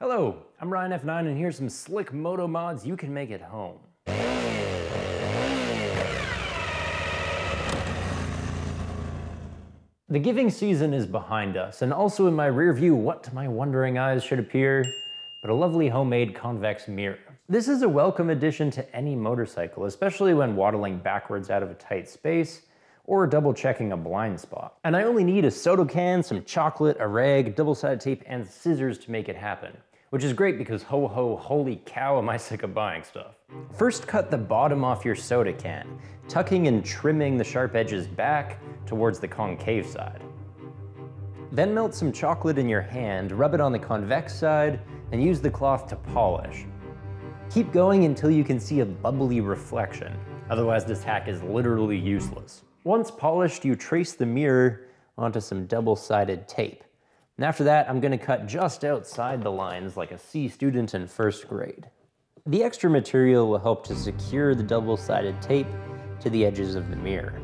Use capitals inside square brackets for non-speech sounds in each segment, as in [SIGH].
Hello, I'm Ryan F9 and here's some slick moto mods you can make at home. The giving season is behind us, and also in my rear view, what to my wondering eyes should appear but a lovely homemade convex mirror. This is a welcome addition to any motorcycle, especially when waddling backwards out of a tight space or double checking a blind spot. And I only need a soda can, some chocolate, a rag, double-sided tape, and scissors to make it happen. Which is great because ho ho, holy cow am I sick of buying stuff. First cut the bottom off your soda can, tucking and trimming the sharp edges back towards the concave side. Then melt some chocolate in your hand, rub it on the convex side, and use the cloth to polish. Keep going until you can see a bubbly reflection, otherwise this hack is literally useless. Once polished, you trace the mirror onto some double-sided tape. And after that, I'm gonna cut just outside the lines like a C student in first grade. The extra material will help to secure the double-sided tape to the edges of the mirror.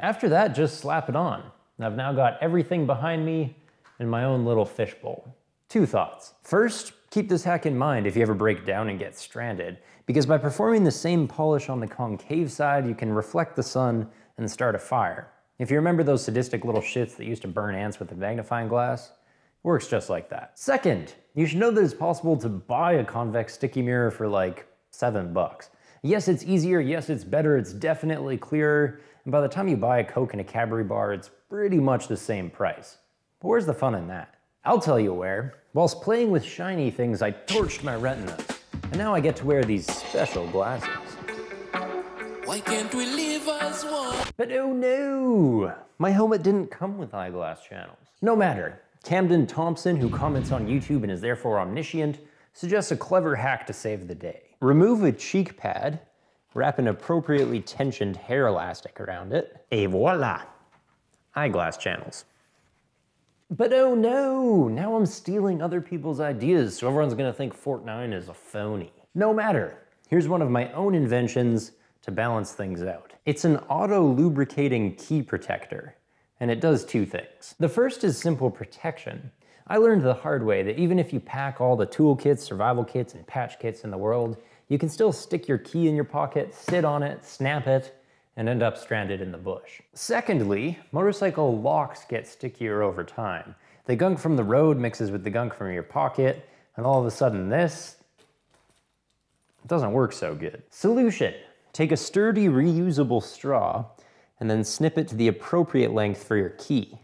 After that, just slap it on. I've now got everything behind me in my own little fishbowl. Two thoughts. First, keep this hack in mind if you ever break down and get stranded, because by performing the same polish on the concave side, you can reflect the sun and start a fire. If you remember those sadistic little shits that used to burn ants with a magnifying glass, it works just like that. Second, you should know that it's possible to buy a convex sticky mirror for like seven bucks. Yes, it's easier, yes, it's better, it's definitely clearer, and by the time you buy a Coke and a Cadbury bar, it's pretty much the same price. But where's the fun in that? I'll tell you where. Whilst playing with shiny things, I torched my retinas. And now I get to wear these special glasses. Why can't we live as one? But oh no! My helmet didn't come with eyeglass channels. No matter. Camden Thompson, who comments on YouTube and is therefore omniscient, suggests a clever hack to save the day. Remove a cheek pad, wrap an appropriately tensioned hair elastic around it, et voila! Eyeglass channels. But oh no, now I'm stealing other people's ideas, so everyone's gonna think FortNine is a phony. No matter, here's one of my own inventions to balance things out. It's an auto-lubricating key protector, and it does two things. The first is simple protection. I learned the hard way that even if you pack all the toolkits, survival kits, and patch kits in the world, you can still stick your key in your pocket, sit on it, snap it, and end up stranded in the bush. Secondly, motorcycle locks get stickier over time. The gunk from the road mixes with the gunk from your pocket, and all of a sudden this doesn't work so good. Solution, take a sturdy reusable straw and then snip it to the appropriate length for your key.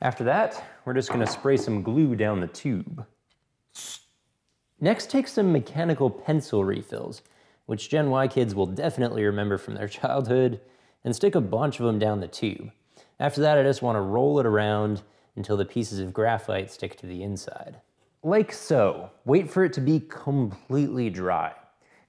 After that, we're just gonna spray some glue down the tube. Next, take some mechanical pencil refills which Gen Y kids will definitely remember from their [LAUGHS] childhood, and stick a bunch of them down the tube. After that, I just want to roll it around until the pieces of graphite stick to the inside. Like so, wait for it to be completely dry.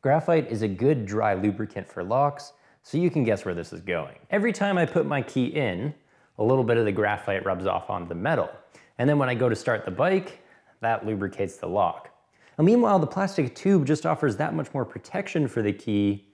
Graphite is a good dry lubricant for locks, so you can guess where this is going. Every time I put my key in, a little bit of the graphite rubs off on the metal. And then when I go to start the bike, that lubricates the lock. Now, meanwhile, the plastic tube just offers that much more protection for the key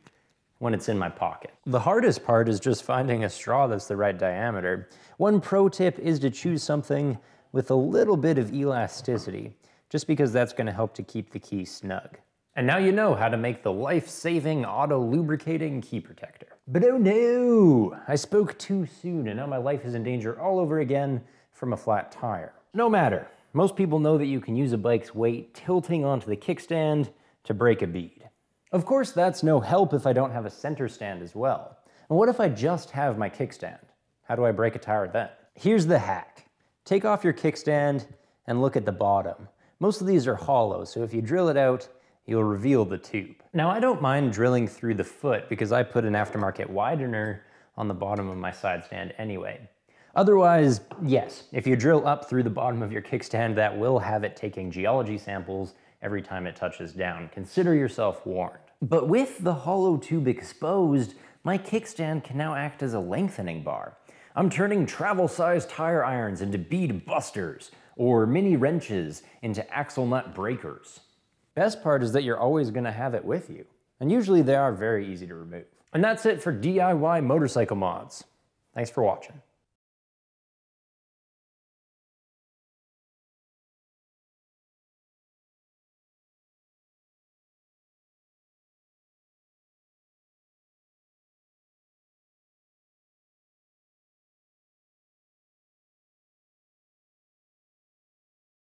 when it's in my pocket. The hardest part is just finding a straw that's the right diameter. One pro tip is to choose something with a little bit of elasticity, just because that's gonna help to keep the key snug. And now you know how to make the life-saving auto-lubricating key protector. But oh no! I spoke too soon and now my life is in danger all over again from a flat tire. No matter, most people know that you can use a bike's weight tilting onto the kickstand to break a bead. Of course, that's no help if I don't have a center stand as well. And what if I just have my kickstand? How do I break a tire then? Here's the hack. Take off your kickstand and look at the bottom. Most of these are hollow, so if you drill it out, you'll reveal the tube. Now I don't mind drilling through the foot because I put an aftermarket widener on the bottom of my side stand anyway. Otherwise, yes, if you drill up through the bottom of your kickstand, that will have it taking geology samples every time it touches down. Consider yourself warned. But with the hollow tube exposed, my kickstand can now act as a lengthening bar. I'm turning travel-sized tire irons into bead busters, or mini wrenches into axle nut breakers. Best part is that you're always gonna have it with you, and usually they are very easy to remove. And that's it for DIY motorcycle mods. Thanks for watching.